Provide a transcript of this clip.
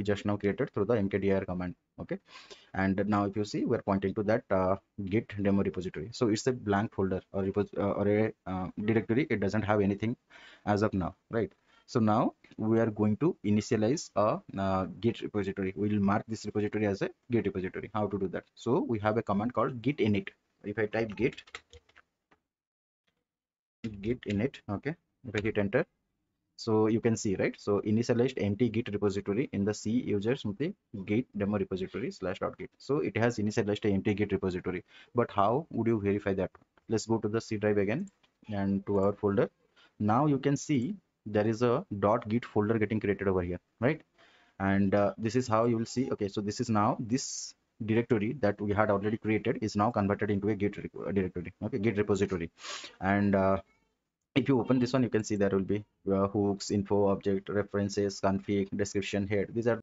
we just now created through the mkdir command okay? And now if you see we're pointing to that uh, git demo repository. So it's a blank folder or, uh, or a uh, directory. It doesn't have anything as of now right? So now we are going to initialize a uh, git repository. We will mark this repository as a git repository. How to do that? So we have a command called git init. If i type git git init okay? If i hit enter so you can see right? So initialized empty git repository in the c user something git demo repository slash dot git. So it has initialized empty git repository. But how would you verify that? Let's go to the c drive again and to our folder. Now you can see there is a dot git folder getting created over here right? And uh, this is how you will see okay so this is now this directory that we had already created is now converted into a git directory okay git repository. And uh, if you open this one you can see there will be uh, hooks info object references config description head. These are